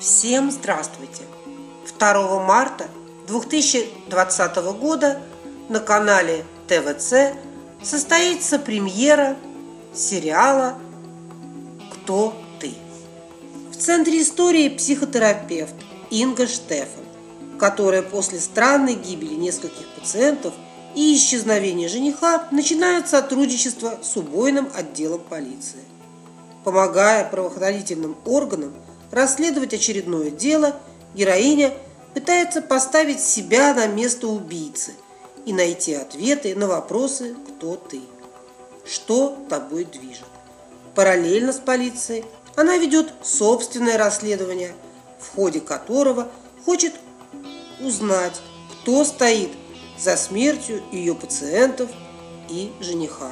Всем здравствуйте! 2 марта 2020 года на канале ТВЦ состоится премьера сериала «Кто ты?». В центре истории психотерапевт Инга Штефан, которая после странной гибели нескольких пациентов и исчезновения жениха начинает сотрудничество с убойным отделом полиции. Помогая правоохранительным органам – расследовать очередное дело, героиня пытается поставить себя на место убийцы и найти ответы на вопросы «Кто ты?», «Что тобой движет?». Параллельно с полицией она ведет собственное расследование, в ходе которого хочет узнать, кто стоит за смертью ее пациентов и жениха.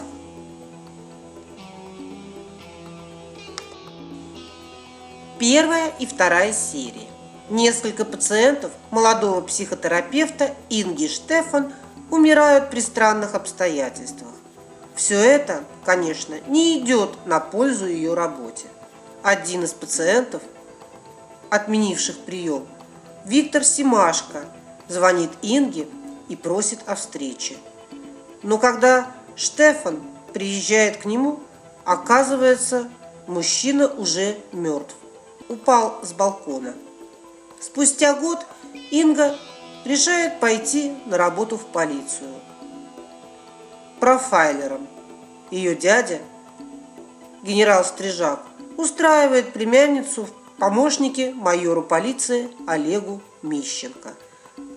Первая и вторая серии. Несколько пациентов молодого психотерапевта Инги Штефан умирают при странных обстоятельствах. Все это, конечно, не идет на пользу ее работе. Один из пациентов, отменивших прием, Виктор Симашко, звонит Инге и просит о встрече. Но когда Штефан приезжает к нему, оказывается, мужчина уже мертв упал с балкона. Спустя год Инга решает пойти на работу в полицию. Профайлером. Ее дядя, генерал Стрижак, устраивает племянницу в помощнике майору полиции Олегу Мищенко,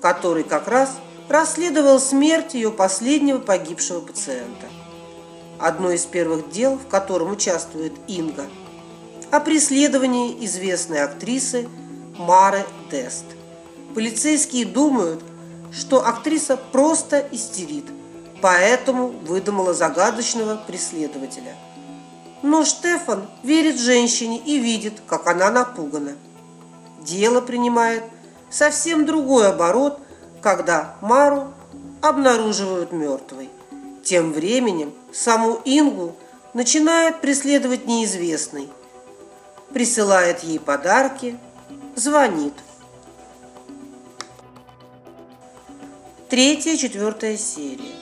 который как раз расследовал смерть ее последнего погибшего пациента. Одно из первых дел, в котором участвует Инга – о преследовании известной актрисы Мары Дест. Полицейские думают, что актриса просто истерит, поэтому выдумала загадочного преследователя. Но Штефан верит женщине и видит, как она напугана. Дело принимает совсем другой оборот, когда Мару обнаруживают мертвой. Тем временем саму Ингу начинает преследовать неизвестный, присылает ей подарки, звонит. Третья, четвертая серия.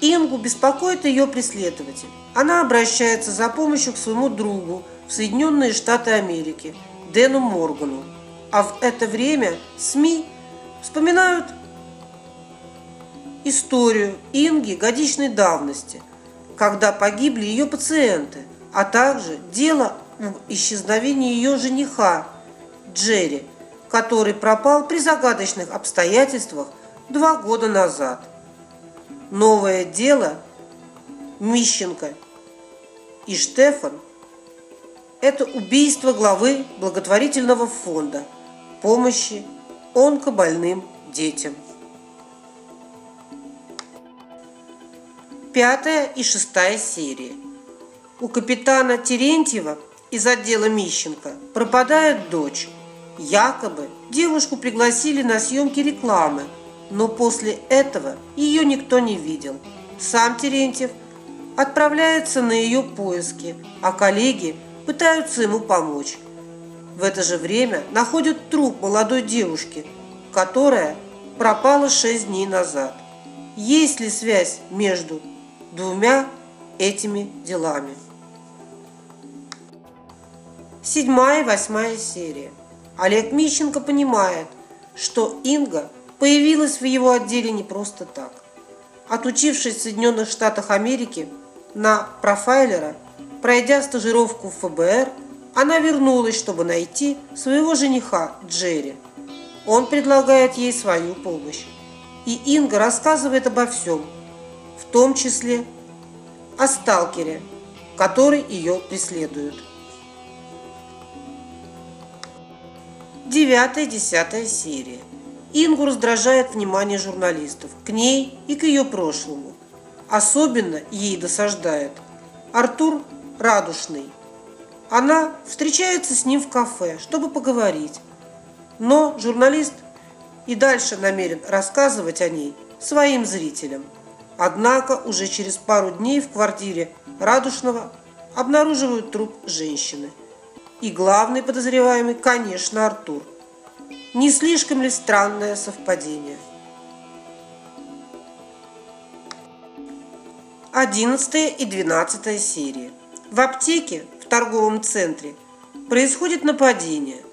Ингу беспокоит ее преследователь. Она обращается за помощью к своему другу в Соединенные Штаты Америки, Дэну Моргану. А в это время СМИ вспоминают историю Инги годичной давности, когда погибли ее пациенты, а также дело исчезновении ее жениха Джерри, который пропал при загадочных обстоятельствах два года назад. Новое дело Мищенко и Штефан – это убийство главы благотворительного фонда помощи онкобольным детям. Пятая и шестая серия. У капитана Терентьева из отдела Мищенко пропадает дочь. Якобы девушку пригласили на съемки рекламы, но после этого ее никто не видел. Сам Терентьев отправляется на ее поиски, а коллеги пытаются ему помочь. В это же время находят труп молодой девушки, которая пропала шесть дней назад. Есть ли связь между двумя этими делами? Седьмая и восьмая серия. Олег Мищенко понимает, что Инга появилась в его отделе не просто так. Отучившись в Соединенных Штатах Америки на профайлера, пройдя стажировку в ФБР, она вернулась, чтобы найти своего жениха Джерри. Он предлагает ей свою помощь. И Инга рассказывает обо всем, в том числе о сталкере, который ее преследует. Девятая, десятая серия. Ингу раздражает внимание журналистов к ней и к ее прошлому. Особенно ей досаждает Артур Радушный. Она встречается с ним в кафе, чтобы поговорить. Но журналист и дальше намерен рассказывать о ней своим зрителям. Однако уже через пару дней в квартире Радушного обнаруживают труп женщины. И главный подозреваемый, конечно, Артур. Не слишком ли странное совпадение? 11 и 12 серии. В аптеке в торговом центре происходит нападение.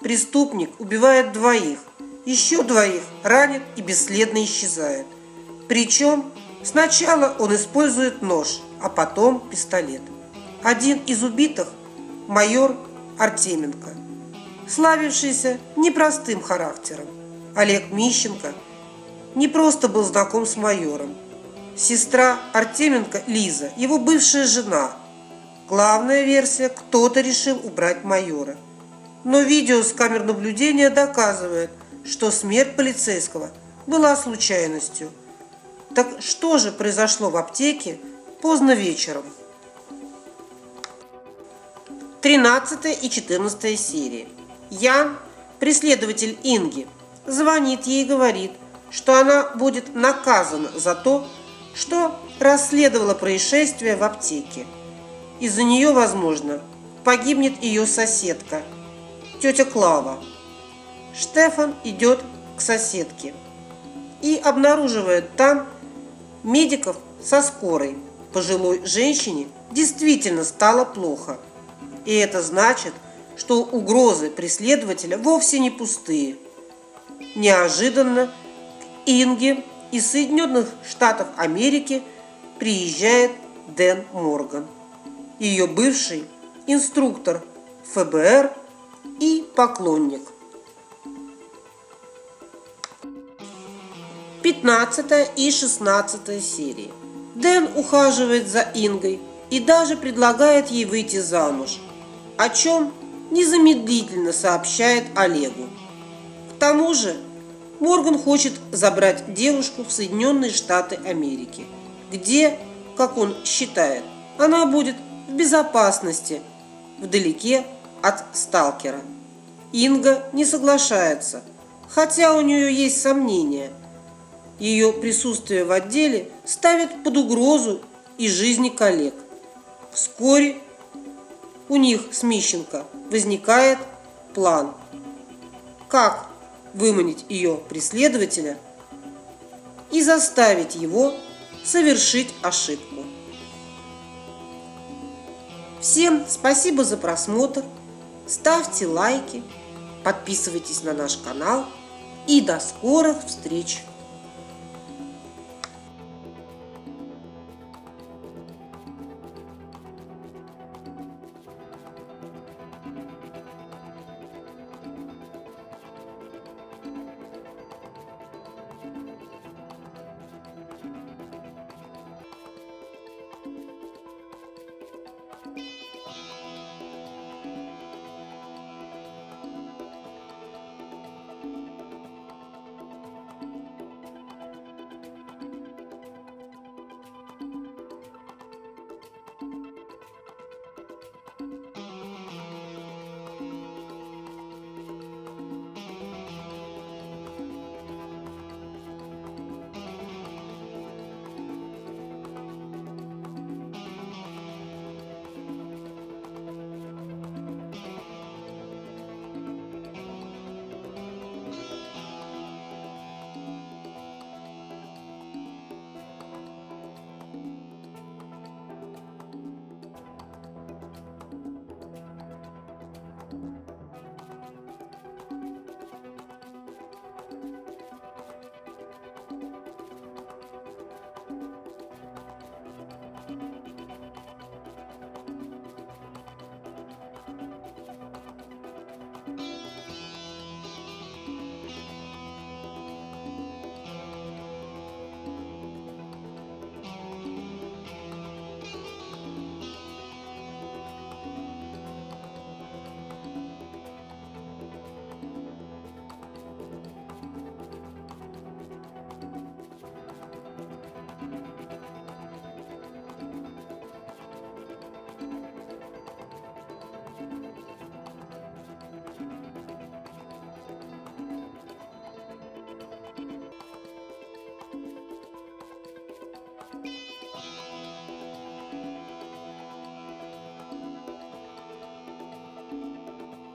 Преступник убивает двоих, еще двоих ранит и бесследно исчезает. Причем сначала он использует нож, а потом пистолет. Один из убитых – майор Артеменко, славившийся непростым характером. Олег Мищенко не просто был знаком с майором. Сестра Артеменко Лиза, его бывшая жена. Главная версия – кто-то решил убрать майора. Но видео с камер наблюдения доказывает, что смерть полицейского была случайностью. Так что же произошло в аптеке поздно вечером? 13 и 14 серии. Ян, преследователь Инги, звонит ей и говорит, что она будет наказана за то, что расследовала происшествие в аптеке. Из-за нее, возможно, погибнет ее соседка, тетя Клава. Штефан идет к соседке и обнаруживает там медиков со скорой. Пожилой женщине действительно стало плохо – и это значит, что угрозы преследователя вовсе не пустые. Неожиданно к Инге из Соединенных Штатов Америки приезжает Дэн Морган, ее бывший инструктор ФБР и поклонник. 15 и 16 серии. Дэн ухаживает за Ингой и даже предлагает ей выйти замуж – о чем незамедлительно сообщает Олегу. К тому же Морган хочет забрать девушку в Соединенные Штаты Америки, где, как он считает, она будет в безопасности, вдалеке от сталкера. Инга не соглашается, хотя у нее есть сомнения. Ее присутствие в отделе ставит под угрозу и жизни коллег. Вскоре у них с Мищенко возникает план. Как выманить ее преследователя и заставить его совершить ошибку. Всем спасибо за просмотр, ставьте лайки, подписывайтесь на наш канал и до скорых встреч!